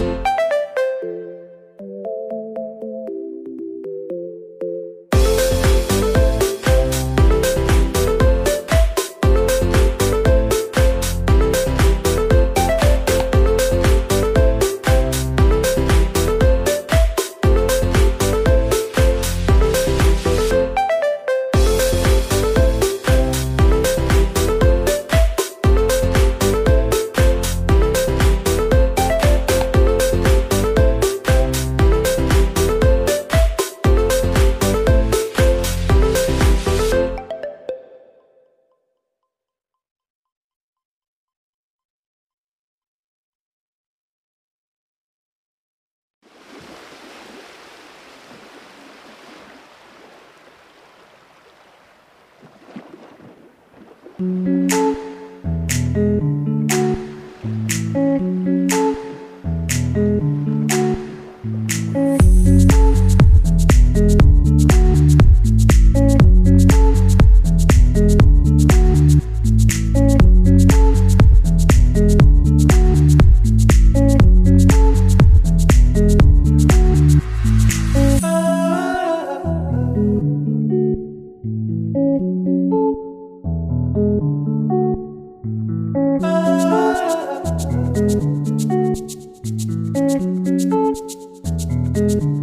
you Mm-hmm. Thank